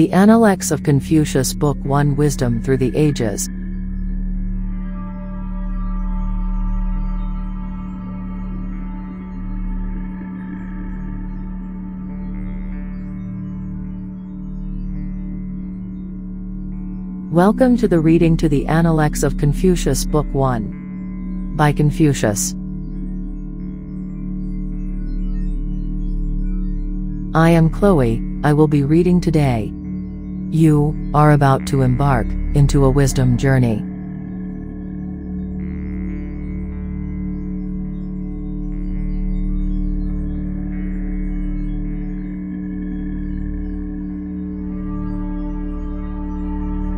The Analects of Confucius Book 1 Wisdom Through the Ages. Welcome to the reading to the Analects of Confucius Book 1. By Confucius. I am Chloe, I will be reading today. You are about to embark into a wisdom journey.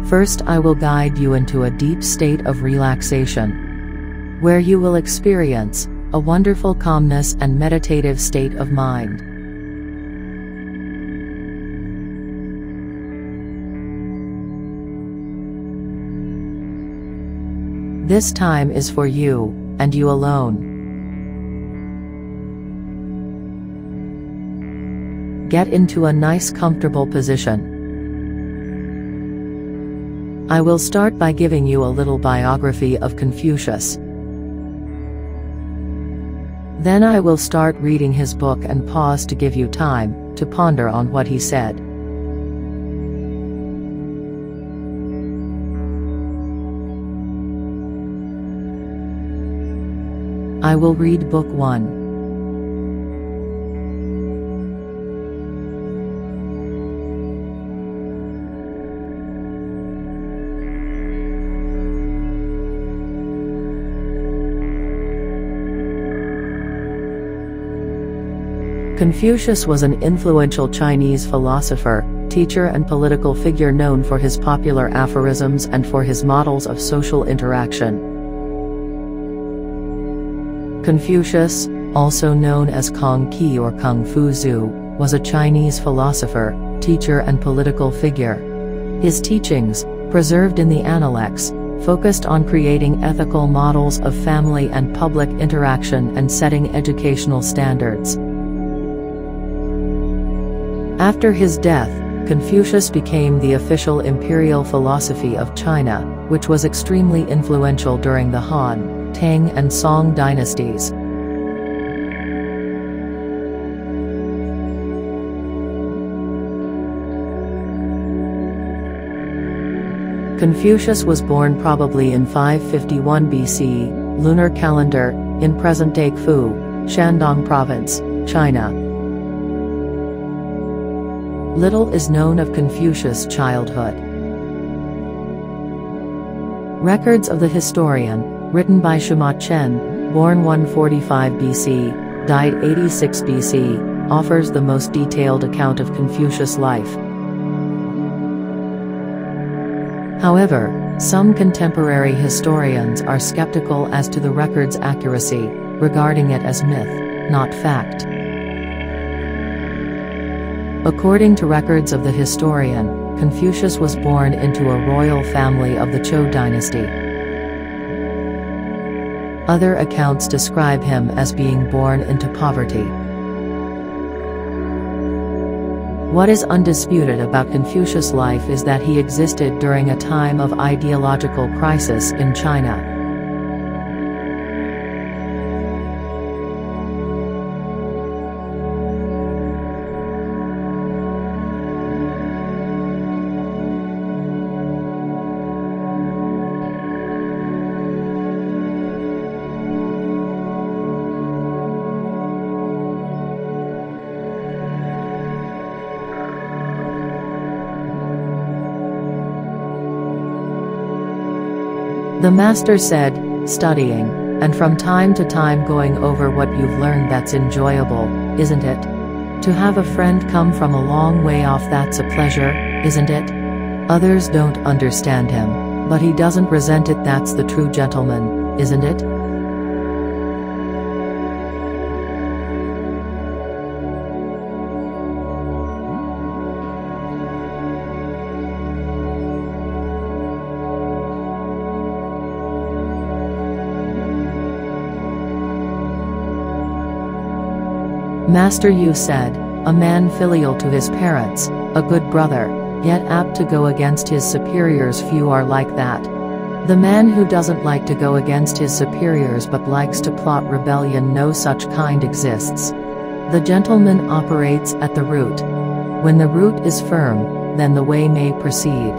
First, I will guide you into a deep state of relaxation, where you will experience a wonderful calmness and meditative state of mind. This time is for you, and you alone. Get into a nice comfortable position. I will start by giving you a little biography of Confucius. Then I will start reading his book and pause to give you time to ponder on what he said. I will read Book 1. Confucius was an influential Chinese philosopher, teacher and political figure known for his popular aphorisms and for his models of social interaction. Confucius, also known as Kong Qi or Kung Fu Zu, was a Chinese philosopher, teacher and political figure. His teachings, preserved in the Analects, focused on creating ethical models of family and public interaction and setting educational standards. After his death, Confucius became the official imperial philosophy of China, which was extremely influential during the Han, Tang and Song dynasties. Confucius was born probably in 551 BC, lunar calendar, in present-day Fu, Shandong Province, China. Little is known of Confucius' childhood. Records of the historian, written by Sima Qian, born 145 BC, died 86 BC, offers the most detailed account of Confucius' life. However, some contemporary historians are skeptical as to the record's accuracy, regarding it as myth, not fact. According to records of the historian, Confucius was born into a royal family of the Zhou dynasty. Other accounts describe him as being born into poverty. What is undisputed about Confucius' life is that he existed during a time of ideological crisis in China. The master said, studying, and from time to time going over what you've learned that's enjoyable, isn't it? To have a friend come from a long way off that's a pleasure, isn't it? Others don't understand him, but he doesn't resent it that's the true gentleman, isn't it? Master Yu said, a man filial to his parents, a good brother, yet apt to go against his superiors few are like that. The man who doesn't like to go against his superiors but likes to plot rebellion no such kind exists. The gentleman operates at the root. When the root is firm, then the way may proceed.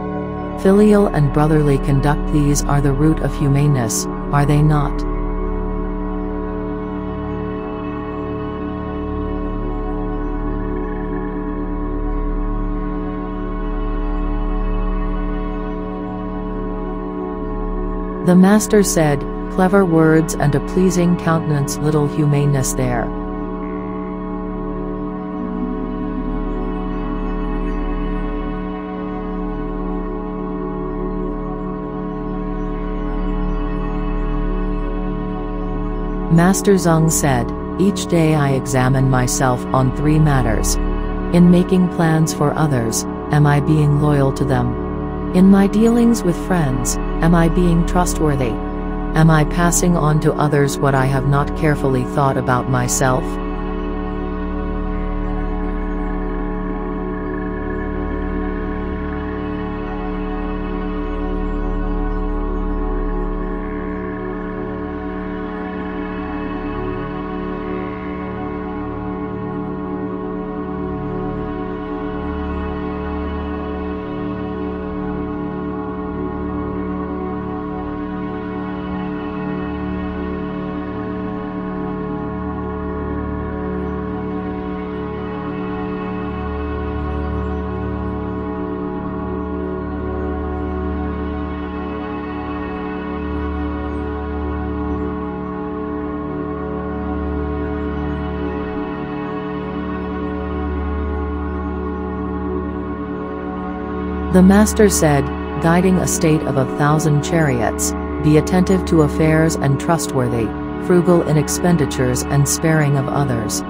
Filial and brotherly conduct these are the root of humaneness, are they not? The master said, Clever words and a pleasing countenance little humaneness there. Master Zeng said, Each day I examine myself on three matters. In making plans for others, am I being loyal to them? In my dealings with friends, am I being trustworthy? Am I passing on to others what I have not carefully thought about myself? The Master said, guiding a state of a thousand chariots, be attentive to affairs and trustworthy, frugal in expenditures and sparing of others.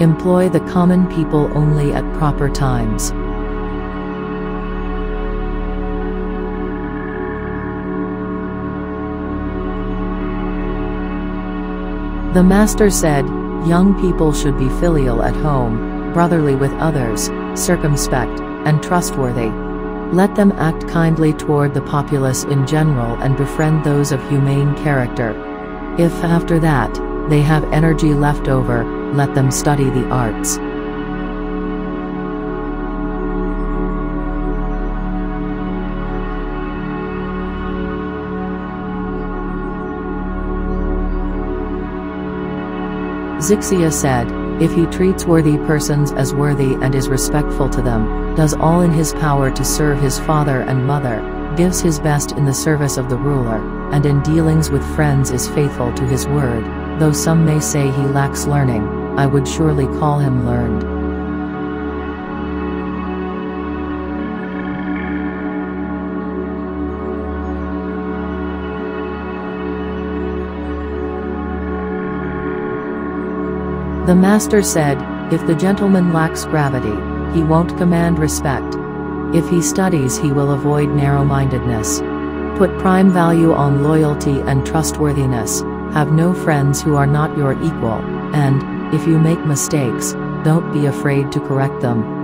Employ the common people only at proper times. The Master said, young people should be filial at home, brotherly with others, circumspect, and trustworthy. Let them act kindly toward the populace in general and befriend those of humane character. If after that, they have energy left over, let them study the arts. Zixia said, if he treats worthy persons as worthy and is respectful to them, does all in his power to serve his father and mother, gives his best in the service of the ruler, and in dealings with friends is faithful to his word, though some may say he lacks learning, I would surely call him learned. The master said, if the gentleman lacks gravity, he won't command respect. If he studies he will avoid narrow-mindedness. Put prime value on loyalty and trustworthiness, have no friends who are not your equal, and, if you make mistakes, don't be afraid to correct them.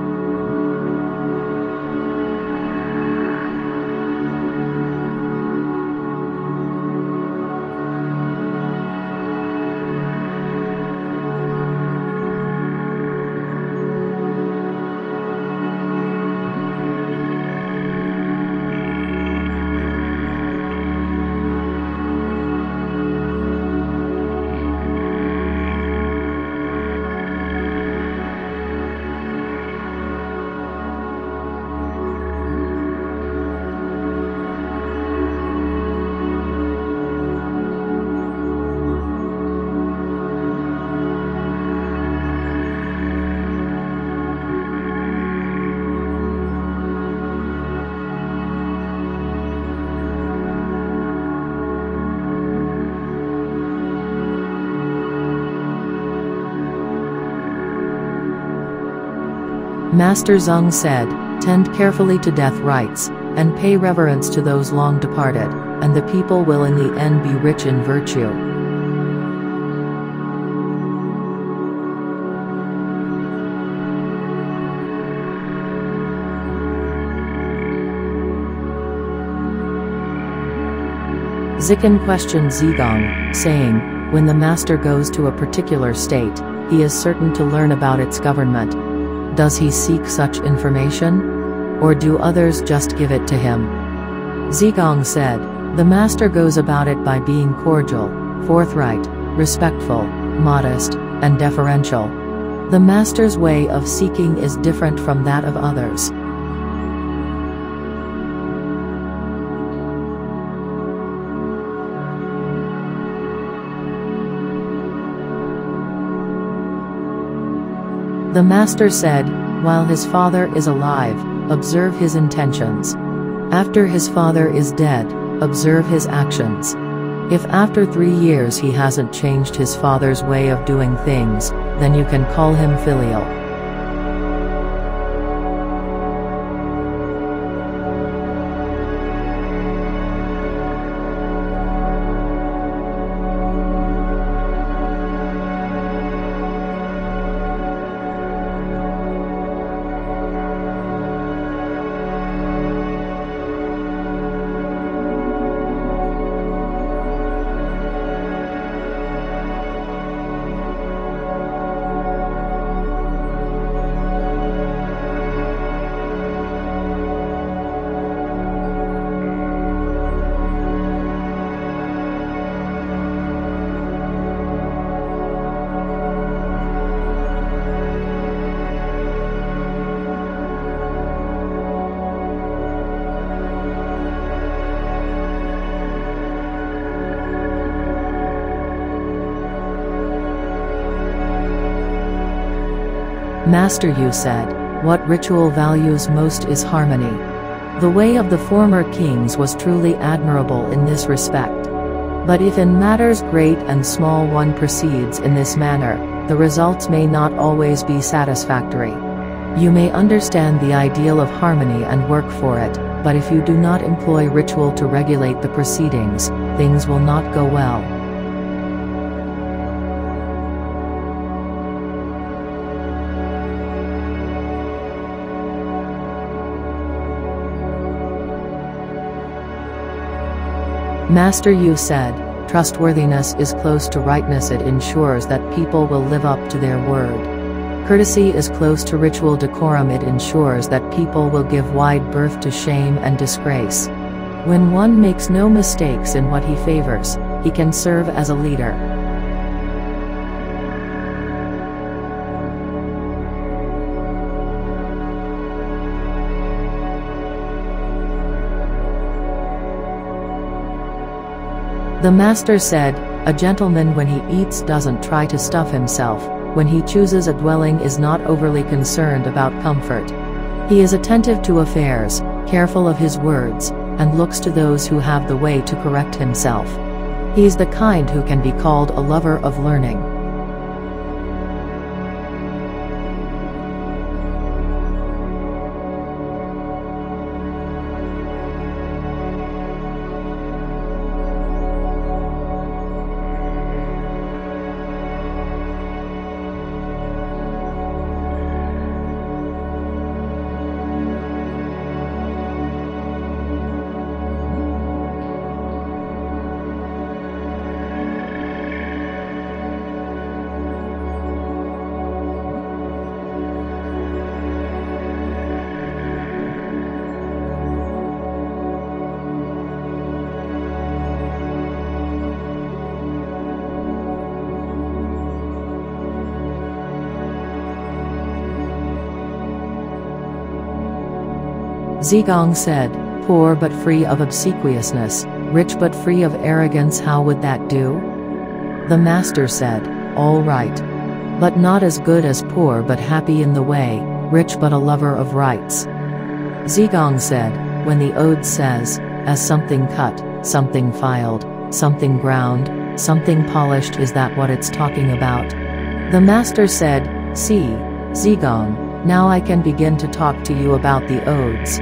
Master Zeng said, Tend carefully to death rites, and pay reverence to those long departed, and the people will in the end be rich in virtue. Ziqin questioned Zigong, saying, When the master goes to a particular state, he is certain to learn about its government, does he seek such information? Or do others just give it to him? Zigong said, The master goes about it by being cordial, forthright, respectful, modest, and deferential. The master's way of seeking is different from that of others. The master said, While his father is alive, observe his intentions. After his father is dead, observe his actions. If after three years he hasn't changed his father's way of doing things, then you can call him filial. Master Yu said, What ritual values most is harmony. The way of the former kings was truly admirable in this respect. But if in matters great and small one proceeds in this manner, the results may not always be satisfactory. You may understand the ideal of harmony and work for it, but if you do not employ ritual to regulate the proceedings, things will not go well. Master Yu said, Trustworthiness is close to rightness it ensures that people will live up to their word. Courtesy is close to ritual decorum it ensures that people will give wide berth to shame and disgrace. When one makes no mistakes in what he favors, he can serve as a leader. The master said, A gentleman when he eats doesn't try to stuff himself, when he chooses a dwelling is not overly concerned about comfort. He is attentive to affairs, careful of his words, and looks to those who have the way to correct himself. He is the kind who can be called a lover of learning. Zigong said, Poor but free of obsequiousness, rich but free of arrogance how would that do? The master said, All right. But not as good as poor but happy in the way, rich but a lover of rites. Zigong said, When the ode says, As something cut, something filed, something ground, something polished is that what it's talking about? The master said, See, Zigong, now I can begin to talk to you about the odes.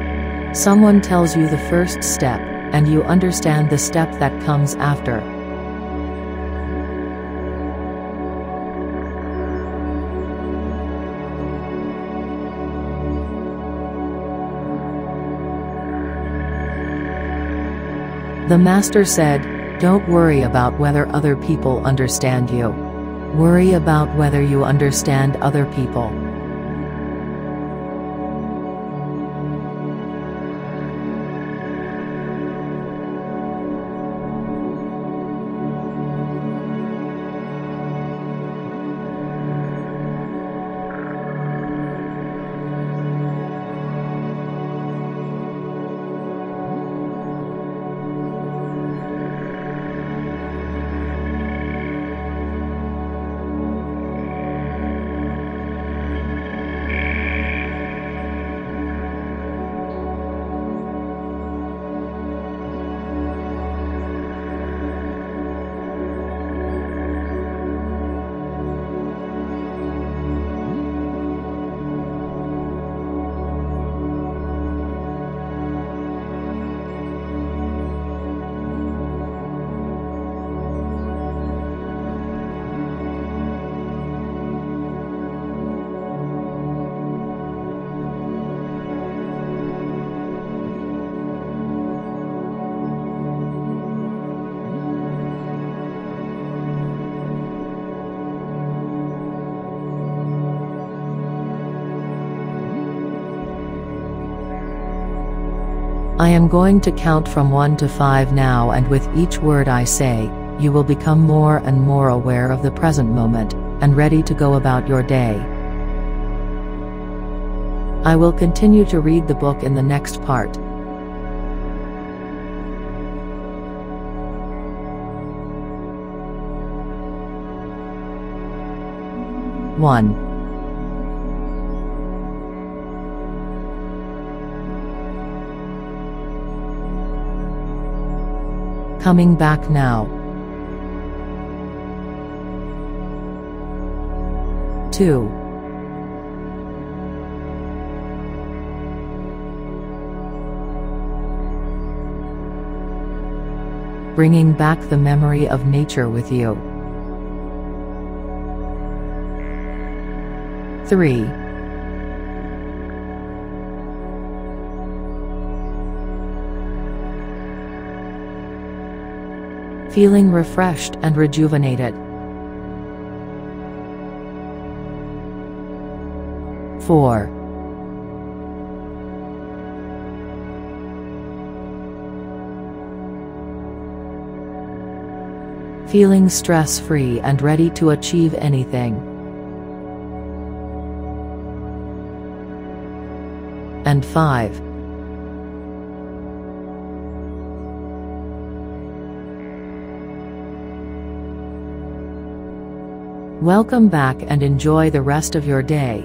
Someone tells you the first step, and you understand the step that comes after. The master said, Don't worry about whether other people understand you. Worry about whether you understand other people. I am going to count from 1 to 5 now and with each word I say, you will become more and more aware of the present moment, and ready to go about your day. I will continue to read the book in the next part. One. Coming back now. 2. Bringing back the memory of nature with you. 3. Feeling refreshed and rejuvenated. 4. Feeling stress-free and ready to achieve anything. And 5. Welcome back and enjoy the rest of your day.